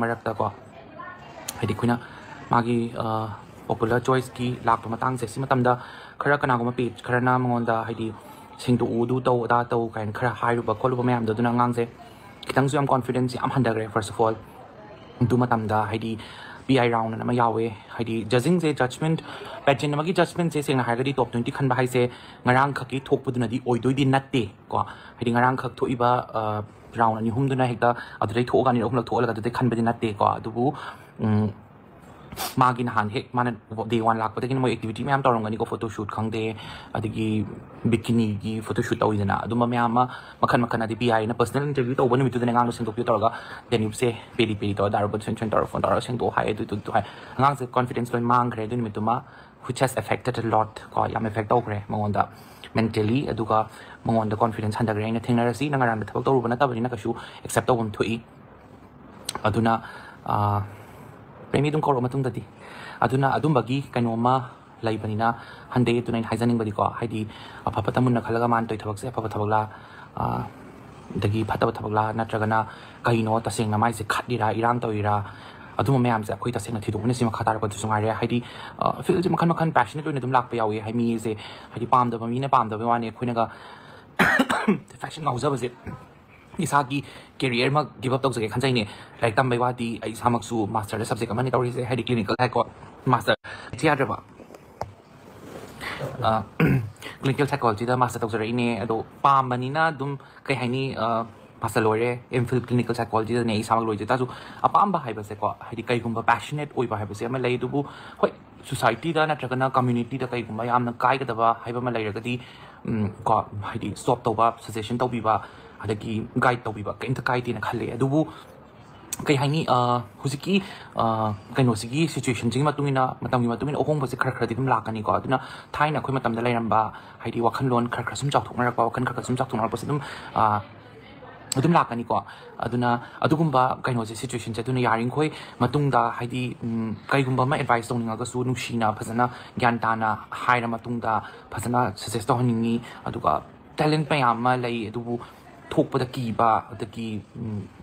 मरक्तको हेदी खुना मागी की लाख पर से खर कनागो म पेज खर ना मंगों द हेदी सिंग उदु तो दा तो कैन खर हाय रु बकोल ब मैम द दुना गांग से कितंग सुम कॉन्फिडेंस आम फ़र्स्ट ऑफ़ ऑल दु मतम द हेदी राउंड न म जजिंग से जजमेंट पेजिन मगी जजमेंट से सिंग हागरी टॉप 20 खन बाई से ngarang khaki thokpudna di oidoi di ꯔꯥꯎꯟ ꯑꯅꯤ ꯑꯍꯨꯝꯗꯨꯅ ꯍꯦꯛꯇ ꯑꯗꯨꯗꯩ ꯊꯣꯛꯑꯒ ꯑꯅꯤ ꯑꯍꯨꯝꯂꯛ ꯊꯣꯛꯍꯜꯂꯒ ꯑꯗꯨꯗꯩ ꯈꯟꯕꯗꯤ ꯅꯠꯇꯦꯀꯣ ꯑꯗꯨꯕꯨ मागिन हान हे माने दे वन लाख पते किन मो एक्टिविटी मे आम तोरंग फ़ोटो शूट खादे दे अदिगी फ़ोटो शूट तोय दना दुम मे आम पी आई ने पर्सनल इंटरव्यू तब बने मितु दने गांग सेंग से पेरी पेरी तो दार बत सेंग सेंग तोर फ़ोन तोर सेंग तो हाय दु दु दु हाय गांग से कॉन्फिडेंस लोय मांग रे दुन मितुमा which has affected a lot को याम अफेक्ट औ करे मंगोंदा mentally aduga mongon the confidence hunter grain thing na si nangaran the thabak ꯑꯗꯨꯝ ꯀꯧꯔꯛꯑ ꯃꯇꯨꯡꯗꯗꯤ ꯑꯗꯨꯅ ꯑꯗꯨꯝꯕꯒꯤ ꯀꯩꯅꯣꯝꯃ ꯂꯩꯕꯅꯤꯅ ꯍꯟꯗꯦ ꯑꯗꯨꯅ ꯑꯩꯅ ꯍꯥꯏꯖꯅꯤꯡꯕꯗꯤꯀꯣ ꯍꯥꯏꯗꯤ ꯑꯐ ꯐꯠꯇ ꯃꯨꯟꯅ ꯈꯜꯂꯒ ꯃꯥꯅ ꯇꯧꯔꯤ ꯊꯕꯛꯁꯦ ꯑꯐꯕ ꯊꯕꯛꯂꯥ ꯑꯗꯒꯤ ꯐꯠꯇꯕ ꯊꯕꯛꯂꯥ ꯅꯠꯇ꯭ꯔꯒꯅ ꯀꯩꯅꯣ ꯇꯁꯦꯡꯅ ꯃꯥꯏꯁꯦ ꯈꯠꯂꯤꯔꯥ ꯏꯔꯥꯡ ꯇꯧꯔꯤꯔꯥ ꯑꯗꯨꯝꯕ ꯃꯌꯥꯝꯁꯦ ꯑꯩꯈꯣꯏ ꯇꯁꯦꯡꯅ ꯊꯤꯗꯣꯛꯄꯅ ꯁꯤ ꯃꯈꯥ ꯇꯥꯔꯛꯄꯗꯁꯨ ꯉꯥꯏꯔꯦ ꯍꯥꯏꯗꯤ ꯐꯤꯜꯁꯦ ꯃꯈꯜ ꯃꯈꯜ ꯄꯦꯁꯅꯦꯠ ꯑꯣꯏꯅ ꯑꯗꯨꯝ ꯂꯥꯛꯄ ꯌꯥꯎꯏ ꯍꯥꯏ ꯃꯤꯁꯦ ꯍꯥꯏꯗꯤ ꯄꯥꯝꯗꯕ ꯃꯤꯅ ꯄꯥꯝꯗꯕ ꯋꯥꯅꯤ ꯑꯩꯈꯣꯏꯅꯒ ꯐꯦꯁꯟ ꯉꯥꯎꯖꯕꯁꯦ ꯏꯁꯥꯒꯤ ꯀꯦꯔꯤꯌꯔ ꯑꯃ ꯒꯤꯞ ꯑꯞ ꯇꯧꯖꯒꯦ ꯈꯟꯖꯩꯅꯦ ꯂꯥꯏꯔꯤꯛ ꯇꯝꯕꯩ ꯋꯥꯗꯤ ꯑꯩ ꯏꯁꯥꯃꯛꯁꯨ ꯃꯥꯁꯇꯔꯗ ꯁꯕꯖꯦꯛ ꯑꯃꯅꯤ ꯇꯧꯔꯤꯁꯦ ꯍꯥꯏꯗꯤ ꯀ꯭ꯂꯤꯅꯤꯀꯦꯜ ꯁꯥꯏꯀꯣ ꯃꯥꯁꯇꯔ ꯏꯆꯦ ꯌꯥꯗ꯭ꯔꯕ ꯀ꯭ꯂꯤꯅꯤꯀꯦꯜ ꯁꯥꯏꯀꯣꯂꯣꯖꯤꯗ ꯃꯥꯁꯇꯔ ꯇꯧꯖꯔꯛꯏꯅꯦ ꯑꯗꯣ ꯄꯥꯝꯕꯅꯤꯅ ꯑꯗꯨꯝ ꯀꯩ ꯍꯥꯏꯅꯤ ꯃꯥꯁꯇꯔ ꯂꯣꯏꯔꯦ ꯑꯦꯝ ꯐꯤꯜ ꯀ꯭ꯂꯤꯅꯤꯀꯦꯜ ꯁꯥꯏꯀꯣꯂꯣꯖꯤꯗꯅꯦ ꯑꯩ ꯏꯁꯥꯃꯛ ꯂꯣꯏꯖꯩ ꯇꯥꯔꯁꯨ ꯑꯄꯥꯝꯕ ꯍꯥꯏꯕꯁꯦꯀꯣ ꯍꯥꯏꯗꯤ ꯀꯩꯒꯨꯝꯕ ꯄꯦꯁꯅꯦꯠ ꯑꯣꯏꯕ ꯍꯥꯏꯕꯁꯦ ꯑꯃ ꯂꯩ ꯑꯗꯨꯕꯨ ꯍꯣꯏ ꯁꯣꯁꯥꯏꯇꯤꯗ ꯅꯠꯇ꯭ꯔꯒꯅ ꯀꯝꯃ꯭ꯌꯨꯅꯤꯇꯤꯗ ꯀꯩꯒꯨꯝꯕ ꯌꯥꯝꯅ ꯀꯥꯏꯒꯗꯕ ꯍꯥꯏꯕ ꯑꯃ ꯂꯩꯔꯒꯗꯤ ꯀꯣ ꯍꯥꯏꯗꯤ ꯁ꯭ꯇꯣꯞ ꯇꯧꯕ ꯁꯖꯦꯁꯟ ꯇꯧꯕꯤꯕ ꯑꯗꯒꯤ ꯒꯥꯏꯗ ꯇꯧꯕꯤꯕ ꯀꯩꯝꯇ ꯀꯥꯏꯗꯦꯅ ꯈꯜꯂꯦ ꯑꯗꯨꯕꯨ ꯀꯩ ꯍꯥꯏꯅꯤ ꯍꯧꯖꯤꯛꯀꯤ ꯀꯩꯅꯣꯁꯤꯒꯤ ꯁꯤꯆꯨꯋꯦꯁꯟꯁꯤꯒꯤ ꯃꯇꯨꯡꯏꯟꯅ ꯃꯇꯝꯒꯤ ꯃꯇꯨꯡꯏꯟꯅ ꯑꯍꯣꯡꯕꯁꯦ ꯈꯔ ꯈꯔꯗꯤ ꯑꯗꯨꯝ ꯂꯥꯛꯀꯅꯤꯀꯣ ꯑꯗꯨꯅ ꯊꯥꯏꯅ ꯑꯩꯈꯣꯏ ꯃꯇꯝꯗ ꯂꯩꯔꯝꯕ ꯍꯥꯏꯗꯤ ꯋꯥꯈꯜꯂꯣꯟ ꯈꯔ ꯈꯔ ꯁꯨꯝ ꯆꯥꯎꯊꯣꯛꯅꯔꯛꯄ ꯋꯥꯈꯜ ꯈꯔ ꯈꯔ ꯁꯨꯝ ꯆꯥꯎꯊꯣꯛꯅꯔꯛꯄꯁꯦ ꯑꯗꯨꯝ ꯑꯗꯨꯝ ꯂꯥꯛꯀꯅꯤꯀꯣ ꯑꯗꯨꯅ ꯑꯗꯨꯒꯨꯝꯕ ꯀꯩꯅꯣꯁꯦ ꯁꯤꯆꯨꯋꯦꯁꯟꯁꯦ ꯑꯗꯨꯅ ꯌꯥꯔꯤꯈꯣꯏ ꯃꯇꯨꯡꯗ ꯍꯥꯏꯗꯤ ꯀꯩꯒꯨꯝꯕ ꯑꯃ ꯑꯦꯗꯚꯥꯏꯁ ꯇꯧꯅꯤꯡꯉꯒꯁꯨ ꯅꯨꯡꯁꯤꯅ ꯐꯖꯅ ꯒ꯭ꯌꯥꯟ ꯇꯥꯅ ꯍꯥꯏꯔ ꯃꯇꯨꯡꯗ ꯐꯖꯅ ꯁꯖꯦꯁ ꯇꯧꯍꯟꯅꯤꯡꯉꯤ ꯑꯗꯨꯒ ꯇꯦꯂꯦꯟ ꯃꯌꯥꯝ ꯑꯃ ꯂꯩ ꯑꯗꯨꯕꯨ ꯊꯣꯛꯄꯗ ꯀꯤꯕ ꯑꯗꯒꯤ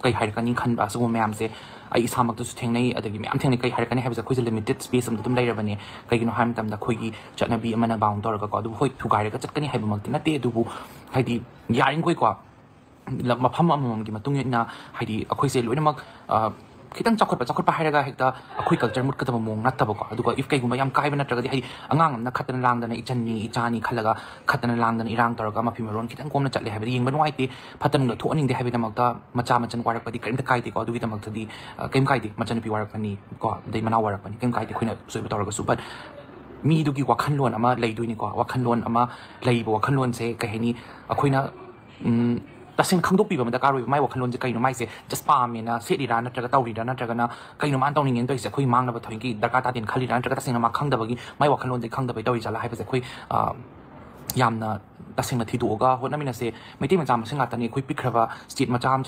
ꯀꯩ ꯍꯥꯏꯔꯛꯀꯅꯤ ꯈꯟꯕ ꯑꯁꯤꯒꯨꯝꯕ ꯃꯌꯥꯝꯁꯦ ꯑꯩ ꯏꯁꯥꯃꯛꯇꯁꯨ ꯊꯦꯡꯅꯩ ꯑꯗꯒꯤ ꯃꯌꯥꯝ ꯊꯦꯡꯅꯩ ꯀꯩ ꯍꯥꯏꯔꯛꯀꯅꯤ ꯍꯥꯏꯕꯁꯦ ꯑꯩꯈꯣꯏꯁꯦ ꯂꯤꯃꯤꯇꯦꯠ ꯁ꯭ꯄꯦꯁ ꯑꯃꯗ ꯑꯗꯨꯝ ꯂꯩꯔꯕꯅꯦ ꯀꯩꯒꯤꯅꯣ ꯍꯥꯏꯕ ꯃꯇꯝꯗ ꯑꯩꯈꯣꯏꯒꯤ ꯆꯠꯅꯕꯤ ꯑꯃꯅ ꯕꯥꯎꯟ ꯇꯧꯔꯒꯀꯣ ꯑꯗꯨꯕꯨ ꯍꯣꯏ ꯊꯨꯒꯥꯏꯔꯒ ꯆꯠꯀꯅꯤ ꯍꯥꯏꯕꯃꯛꯇꯤ ꯅꯠꯇꯦ ꯑꯗꯨꯕꯨ ꯍꯥꯏꯗꯤ ꯌꯥꯔꯤꯈꯣꯏꯀꯣ ꯃꯐꯝ ꯑꯃꯃꯝꯒꯤ ꯃꯇꯨꯡ ꯏꯟꯅ ꯍꯥꯏꯗꯤ ꯑꯩꯈꯣꯏꯁꯦ ꯂꯣꯏꯅꯃꯛ खितंग चौखट चौखट हायरगा हेक्ता अखोई कल्चर मुटकदब मोंग नत्तबको अदुगा इफ़ कैगुम याम कायब नत्रगदि हाई अंगांग न खतन लांगदन इचन्नी इचानी खलगा खतन लांगदन इरांग तौरगा मफि मरोन खितंग कोमन चले हाबदि यिंगबन वाइते फतन ग थोनिंग दे हाबदि मक्ता मचा मचन वारकदि कैम कायदि को अदुगि तमक्तदि कैम कायदि मचन पि वारकनी को दे मना वारकनी कैम कायदि खोइन सोइब तौरगा सु बट मीदुगी वाखनलोन अमा लैदुइनिको वाखनलोन अमा लैब वाखनलोन से कहनी अखोइना ꯇꯁꯦꯡꯅ ꯈꯪꯗꯣꯛꯄꯤꯕ ꯑꯃ ꯗꯔꯀꯥꯔ ꯑꯣꯏꯕ ꯃꯥꯏ ꯋꯥꯈꯜꯂꯣꯟꯁꯦ ꯀꯩꯅꯣ ꯃꯥꯏꯁꯦ ꯖꯁ ꯄꯥꯝꯃꯦꯅ ꯁꯦꯠꯂꯤꯔꯥ ꯅꯠꯇ꯭ꯔꯒ ꯇꯧꯔꯤꯔꯥ ꯅꯠꯇ꯭ꯔꯒꯅ ꯀꯩꯅꯣ ꯃꯥꯅ ꯇꯧꯅꯤꯡꯉꯦꯅ ꯇꯧꯔꯤꯁꯦ ꯑꯩꯈꯣꯏ ꯃꯥꯡꯅꯕ ꯊꯣꯏꯒꯤ ꯗꯔꯀꯥꯔ ꯇꯥꯗꯦꯅ ꯈꯜꯂꯤꯔꯥ ꯅꯠꯇ꯭ꯔꯒ ꯇꯁꯦꯡꯅ ꯃꯥ ꯈꯪꯗꯕꯒꯤ ꯃꯥꯏ ꯋꯥꯈꯜꯂꯣꯟꯁꯦ ꯈꯪꯗꯕꯩ ꯇꯧꯔꯤ ꯖꯥꯠꯂꯥ ꯍꯥꯏꯕꯁꯦ ꯑꯩꯈꯣꯏ ꯌꯥꯝꯅ ꯇꯁꯦꯡꯅ ꯊꯤꯗꯣꯛꯑꯒ ꯍꯣꯠꯅꯃꯤꯟꯅꯁꯦ ꯃꯩꯇꯩ ꯃꯆꯥ ꯃꯁꯦꯟ ꯉꯥꯛꯇꯅꯤ ꯑꯩꯈꯣꯏ ꯄꯤꯛꯈ꯭ꯔꯕ ꯁ꯭ꯇꯦꯠ ꯃꯆꯥ ꯑꯃ